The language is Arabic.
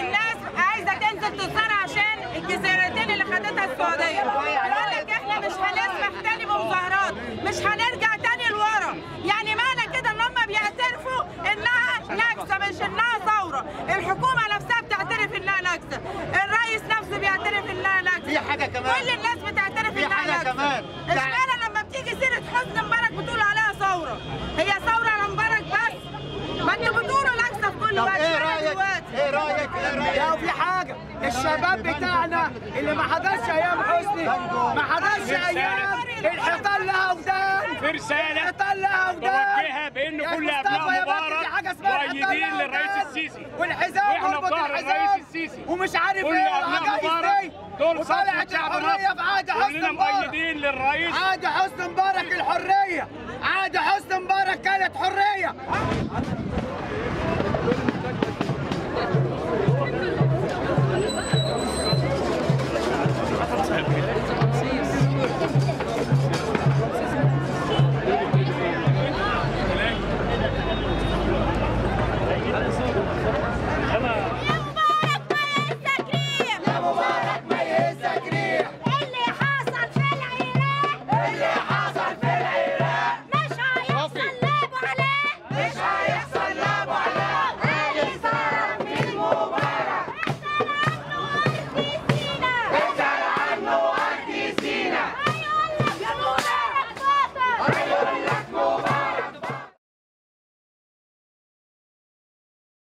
الناس عايزة تنزل عشان الجزيرتين اللي خدتها السعودية. لك إحنا مش هنسمح تاني بمظاهرات. مش هنرجع تاني لورا. يعني معنى كده إن هم بيعترفوا إنها نكسه مش إنها ثورة. الحكومة نفسها بتعترف إنها نكسه الرئيس نفسه بيعترف إنها نكسه في حاجة كمان. كل الناس بتعترف إنها نكسه كمان. إشمعنى الشباب بتاعنا اللي ما حضرش أيام حسني ما حضرش أيام الحيطان لها ودان في رسالة الحيطان لها ودان بوجهها يا كل أبناء يا مبارك مؤيدين للرئيس. السيسي. والحزام مربط الحزام الرئيس السيسي. ومش عارف كل إيه مبارك إزاي دول وطلعت الحرية مصر في عهد حسني كلنا مبارك مؤيدين للرئيس عهد حسني مبارك الحرية